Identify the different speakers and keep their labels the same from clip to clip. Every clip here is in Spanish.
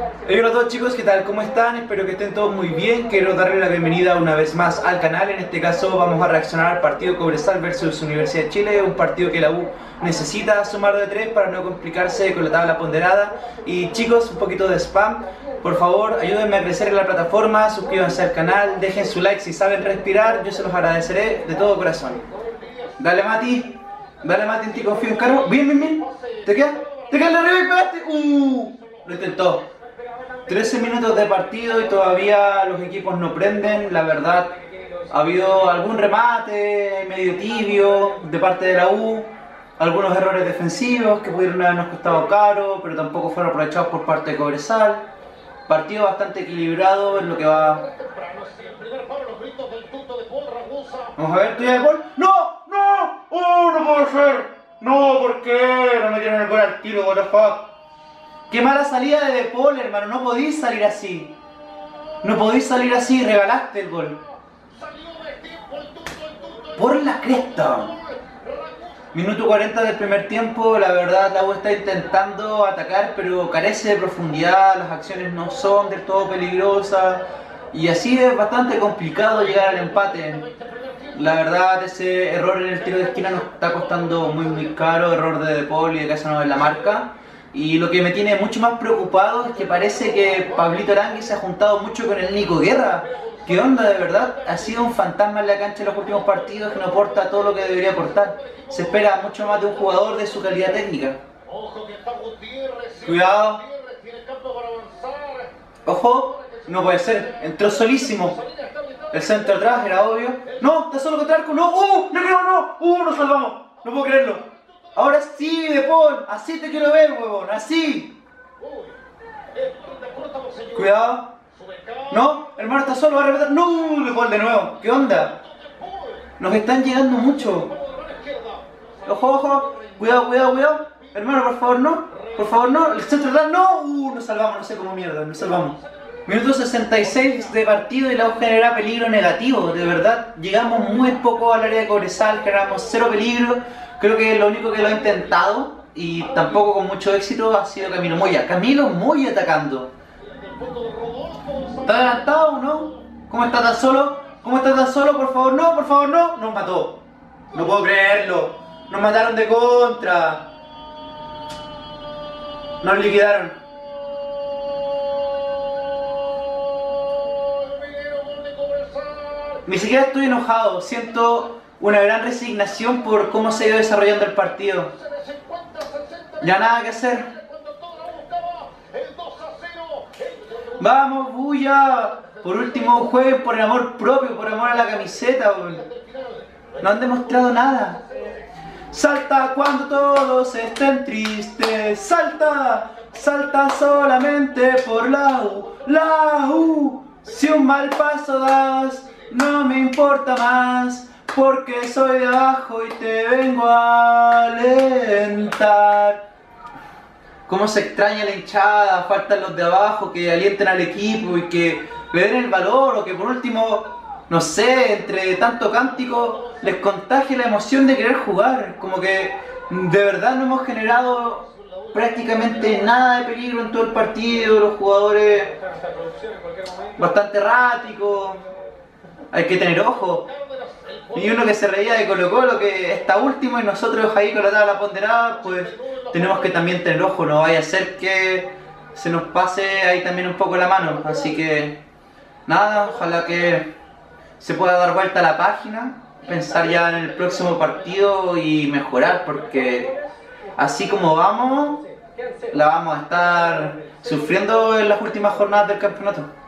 Speaker 1: Hola a todos chicos, ¿qué tal? ¿Cómo están? Espero que estén todos muy bien. Quiero darle la bienvenida una vez más al canal. En este caso vamos a reaccionar al partido Cobresal versus Universidad de Chile, un partido que la U necesita sumar de tres para no complicarse con la tabla ponderada. Y chicos, un poquito de spam. Por favor, ayúdenme a crecer en la plataforma, suscríbanse al canal, dejen su like si saben respirar, yo se los agradeceré de todo corazón. Dale Mati, dale Mati, en ti confío en Caro. Bien, bien, bien. ¿Te queda? ¿Te queda la pegaste? ¡Uh! Lo intentó. 13 minutos de partido y todavía los equipos no prenden, la verdad. Ha habido algún remate medio tibio de parte de la U, algunos errores defensivos que pudieron habernos costado caro, pero tampoco fueron aprovechados por parte de Cobresal. Partido bastante equilibrado en lo que va. Vamos a ver, ¿tú ya de gol? ¡No! ¡No! ¡Oh, no puede ser! ¡No! ¿Por qué? No me dieron el gol al tiro, what the fuck. Qué mala salida de De Paul, hermano. No podéis salir así. No podéis salir así. Regalaste el gol. Por la cresta. Minuto 40 del primer tiempo. La verdad, la U está intentando atacar, pero carece de profundidad. Las acciones no son del todo peligrosas. Y así es bastante complicado llegar al empate. La verdad, ese error en el tiro de esquina nos está costando muy, muy caro. Error de De Paul y de Casanova en la marca. Y lo que me tiene mucho más preocupado es que parece que Pablito Arangui se ha juntado mucho con el Nico Guerra. ¿Qué onda de verdad? Ha sido un fantasma en la cancha en los últimos partidos que no aporta todo lo que debería aportar. Se espera mucho más de un jugador de su calidad técnica. Cuidado. Ojo, no puede ser. Entró solísimo. El centro atrás era obvio. No, está solo contra el arco. No, ¡uh! ¡No creo, no! ¡uh! Nos salvamos. No puedo creerlo. Ahora sí, De Paul, así te quiero ver, huevón, así. Cuidado. No, hermano está solo, va a repetir. No, De Paul de nuevo. ¿Qué onda? Nos están llegando mucho. Ojo, ojo. Cuidado, cuidado, cuidado. Hermano, por favor, no. Por favor, no. El centro atrás, no. Uh, nos salvamos, no sé cómo mierda, nos salvamos. Minuto 66 de partido y la U genera peligro negativo, de verdad. Llegamos muy poco al área de Cobresal, generamos cero peligro. Creo que lo único que lo ha intentado y tampoco con mucho éxito ha sido Camilo Moya. Camilo Moya atacando. ¿Está adelantado o no? ¿Cómo está tan solo? ¿Cómo está tan solo? Por favor, no, por favor, no. Nos mató. No puedo creerlo. Nos mataron de contra. Nos liquidaron. Ni siquiera estoy enojado. Siento una gran resignación por cómo se ha ido desarrollando el partido. Ya nada que hacer. Vamos, bulla. Por último, jueguen por el amor propio, por amor a la camiseta. No han demostrado nada. Salta cuando todos estén tristes. Salta, salta solamente por la U. La U. Si un mal paso das, no me importa más porque soy de abajo y te vengo a alentar. Cómo se extraña la hinchada, faltan los de abajo que alienten al equipo y que le den el valor o que por último, no sé, entre tanto cántico les contagie la emoción de querer jugar. Como que de verdad no hemos generado prácticamente nada de peligro en todo el partido, los jugadores bastante erráticos, hay que tener ojo. Y uno que se reía de Colo Colo que está último y nosotros ahí con la tabla ponderada, pues tenemos que también tener ojo, no vaya a ser que se nos pase ahí también un poco la mano. Así que nada, ojalá que se pueda dar vuelta a la página, pensar ya en el próximo partido y mejorar, porque así como vamos, la vamos a estar sufriendo en las últimas jornadas del campeonato.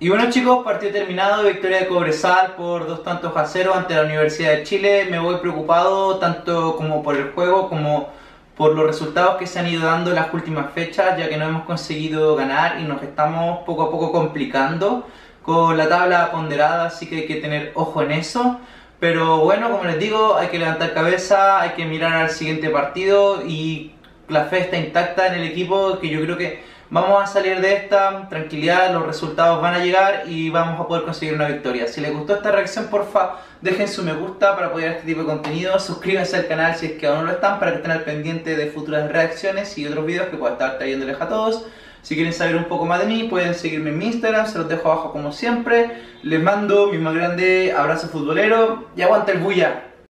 Speaker 1: Y bueno chicos, partido terminado, victoria de Cobresal por dos tantos a cero ante la Universidad de Chile. Me voy preocupado tanto como por el juego como por los resultados que se han ido dando en las últimas fechas, ya que no hemos conseguido ganar y nos estamos poco a poco complicando con la tabla ponderada, así que hay que tener ojo en eso. Pero bueno, como les digo, hay que levantar cabeza, hay que mirar al siguiente partido y la fe está intacta en el equipo, que yo creo que Vamos a salir de esta, tranquilidad, los resultados van a llegar y vamos a poder conseguir una victoria. Si les gustó esta reacción, porfa, dejen su me gusta para apoyar este tipo de contenido. Suscríbanse al canal si es que aún no lo están para que estén al pendiente de futuras reacciones y otros videos que pueda estar trayéndoles a todos. Si quieren saber un poco más de mí, pueden seguirme en mi Instagram, se los dejo abajo como siempre. Les mando mi más grande abrazo futbolero y aguanta el bulla.